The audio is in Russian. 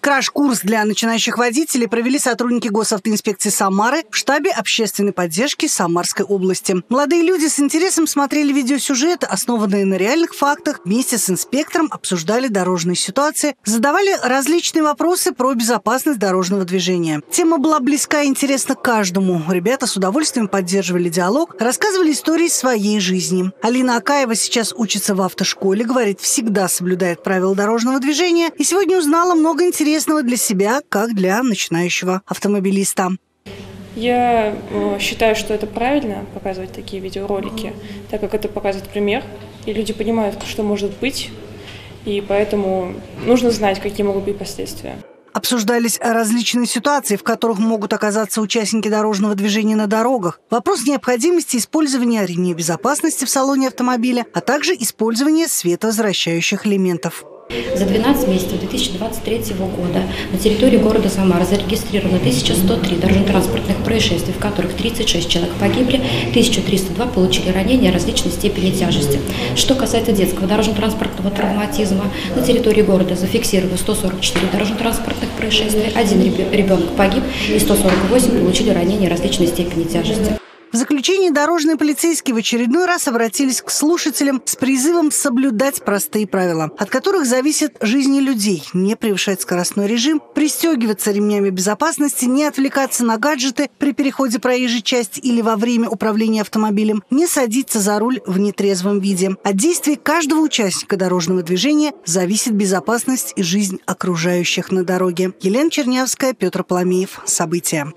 Краш-курс для начинающих водителей провели сотрудники госавтоинспекции Самары в штабе общественной поддержки Самарской области. Молодые люди с интересом смотрели видеосюжеты, основанные на реальных фактах, вместе с инспектором обсуждали дорожные ситуации, задавали различные вопросы про безопасность дорожного движения. Тема была близка и интересна каждому. Ребята с удовольствием поддерживали диалог, рассказывали истории своей жизни. Алина Акаева сейчас учится в автошколе, говорит, всегда соблюдает правила дорожного движения и сегодня узнала много интересного интересного для себя, как для начинающего автомобилиста. Я э, считаю, что это правильно показывать такие видеоролики, так как это показывает пример, и люди понимают, что может быть, и поэтому нужно знать, какие могут быть последствия. Обсуждались различные ситуации, в которых могут оказаться участники дорожного движения на дорогах. Вопрос необходимости использования ремней безопасности в салоне автомобиля, а также использования световозвращающих элементов. За 12 месяцев 2023 года на территории города Самара зарегистрировано 1103 дорожно-транспортных происшествий, в которых 36 человек погибли, 1302 получили ранения различной степени тяжести. Что касается детского дорожно-транспортного травматизма, на территории города зафиксировано 144 дорожно-транспортных происшествия, один ребенок погиб и 148 получили ранения различной степени тяжести. В заключении дорожные полицейские в очередной раз обратились к слушателям с призывом соблюдать простые правила, от которых зависит жизни людей, не превышать скоростной режим, пристегиваться ремнями безопасности, не отвлекаться на гаджеты при переходе проезжей части или во время управления автомобилем, не садиться за руль в нетрезвом виде. От действий каждого участника дорожного движения зависит безопасность и жизнь окружающих на дороге. Елена Чернявская, Петр Пламеев. События.